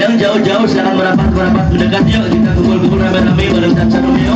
yang jauh-jauh jangan merapat-merapat mendekat yuk kita kumpul-kumpul rame-rame bareng Caca Romeo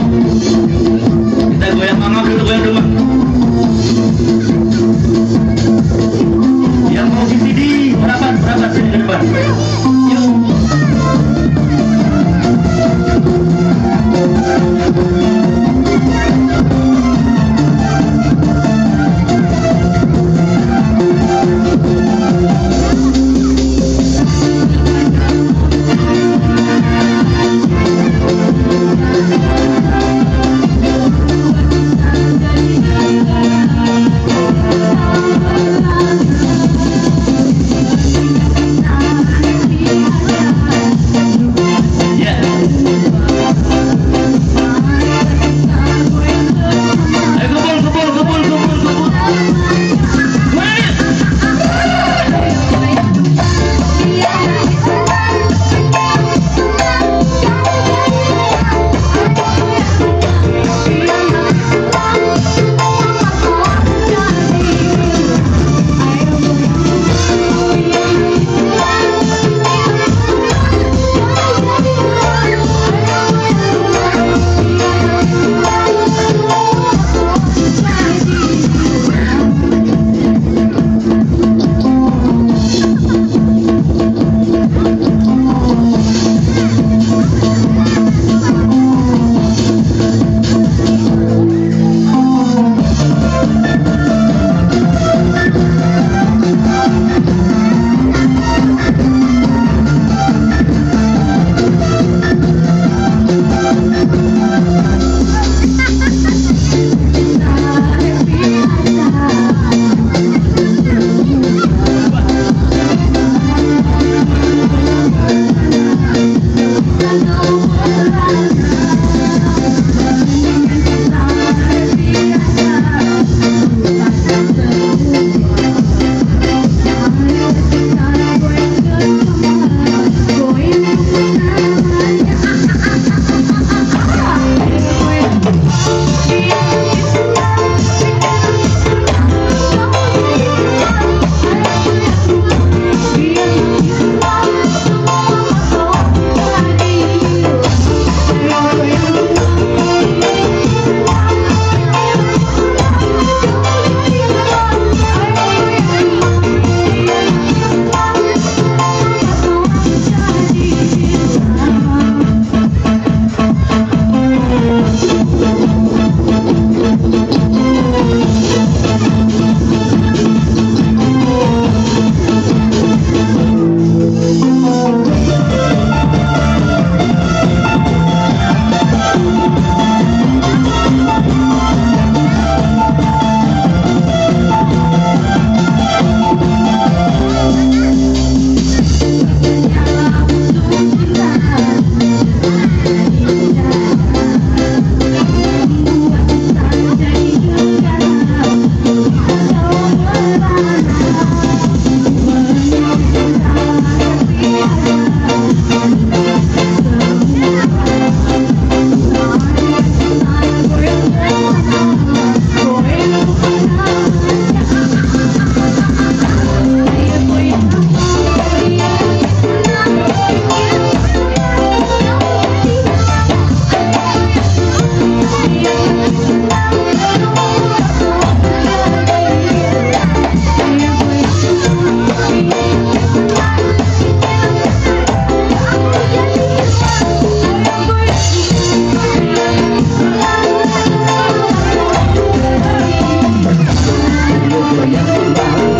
Gracias.